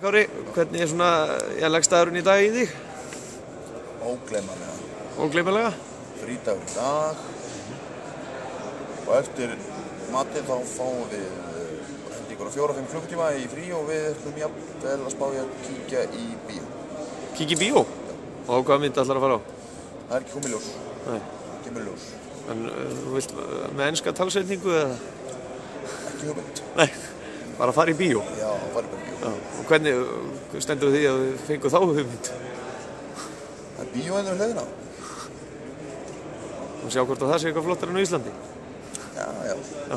Kári, hvernig er svona, ég leggst aðurinn í dag í þig? ógleymanlega. Ógleymilega? Frídagur í dag og eftir matið þá fáum við hendi ykkur á fjóra-fimm klukkutíma í frí og við ætlum jafnvel að spá ég að kíkja í bíó. Kiki bíó? Og hvað mynd ætlar að fara á? Það er ekki komið ljós, Nei. kemur ljós, En uh, þú vilt uh, með ennska talsetningu eða? ekki hugmynd. Nei, bara að fara í bíó. Já, farið bara í bíó. Já. Og hvernig stendur því að þið fengu þá hugmynd? Það er bíó ennum hliðina. Og sjá hvort að það sé eitthvað flottar enn á Íslandi. Já, já, Já.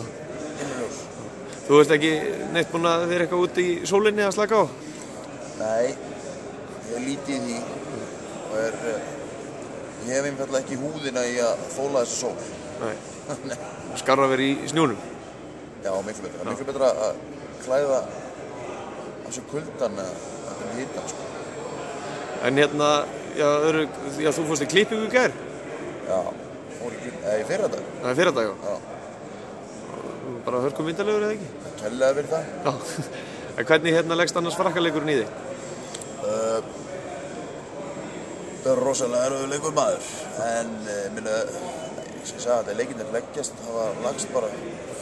Þú ert ekki neitt búinn að vera eitthvað út í sólinni að slaka á? Nei, ég líti í því og er, eh, ég hef einfallega ekki húðina í að þóla þessa sól. Nei. Skarra verið í snjónum? Já, miklu betra. Miklu betra að klæða af sér kuldan að er hýtan, sko. En hérna, já, öru, já þú fórst í klippingu í gær? Já, fór í, eða í fyrra dag. Það er fyrir dag, já. Já, Bara hörkum myndalegur eða ekki? kellega verið það. Já. En hvernig hérna leggst annars frakkaleikurinn í þig? Uh, það er rosalega erfiður leikur maður, en uh, minna, ég skal segja að þetta leikinnir leggjast, það var lagst bara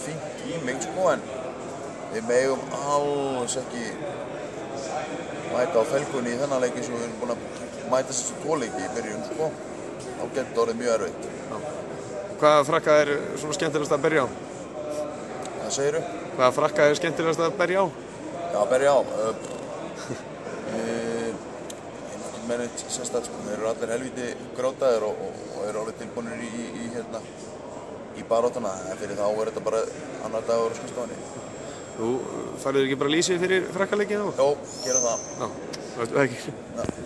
fínt í mig, sko, en við megum alls ekki mæta á felgunni í þennan leiki sem við erum búin að mæta þessu tóleiki í byrjun, sko. Þá getur orðið mjög erfitt. Hvaða frakka er svona skemmtilegast að berja á? Það segir þú? Hvaða frakka er skemmtilegast að berja á? Já, berja á. Með neitt sérstætt, sko. Þeir eru allir helviti grótaðir og, og, og eru alveg tilbúinir í, í, í, hérna, í barótana. En fyrir þá er þetta bara annar dagur á skrifstofunni. Þú færðu ekki bara lýsið fyrir frakkaleikin á? Jó, gerum það. Já, veistu það ekki? Já.